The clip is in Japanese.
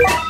You.